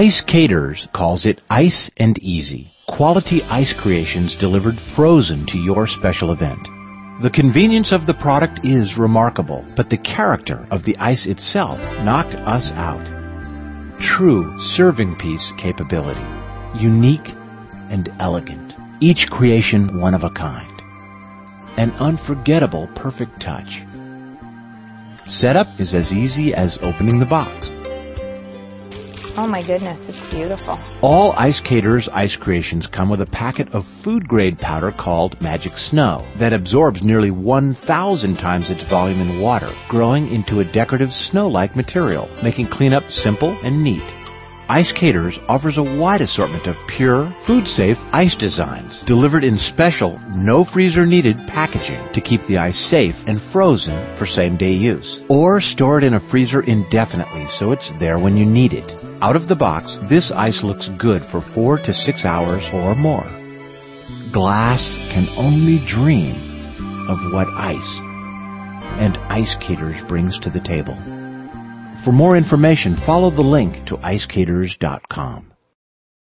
Ice Caters calls it Ice and Easy. Quality ice creations delivered frozen to your special event. The convenience of the product is remarkable, but the character of the ice itself knocked us out. True serving piece capability. Unique and elegant. Each creation one of a kind. An unforgettable perfect touch. Setup is as easy as opening the box. Oh my goodness, it's beautiful. All Ice Caters ice creations come with a packet of food grade powder called Magic Snow that absorbs nearly 1,000 times its volume in water, growing into a decorative snow-like material, making cleanup simple and neat. Ice Caters offers a wide assortment of pure, food-safe ice designs delivered in special, no freezer needed packaging to keep the ice safe and frozen for same-day use. Or store it in a freezer indefinitely so it's there when you need it. Out of the box, this ice looks good for four to six hours or more. Glass can only dream of what ice and Ice Caters brings to the table. For more information, follow the link to icecaters.com.